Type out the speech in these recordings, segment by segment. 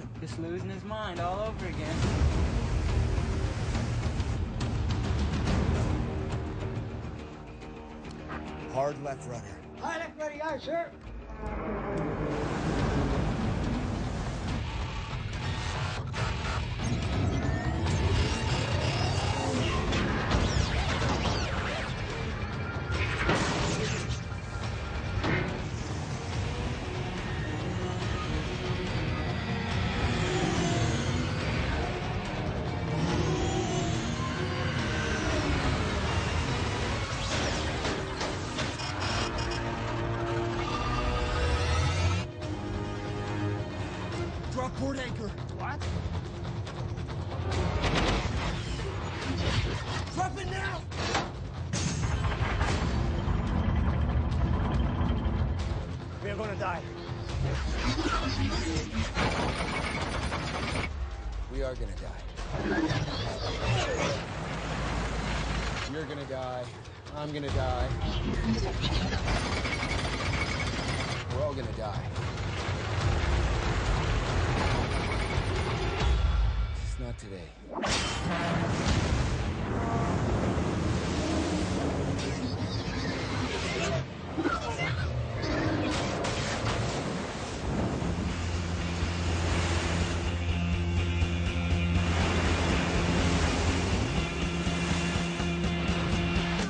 doing? Just losing his mind all over again. Hard left rudder. High left ready, aye, sir. Drop port anchor. What? Drop it now! We are gonna die. We are gonna die. You're gonna die. I'm gonna die. We're all gonna die. Today.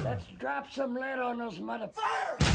Let's drop some lead on those motherfuckers.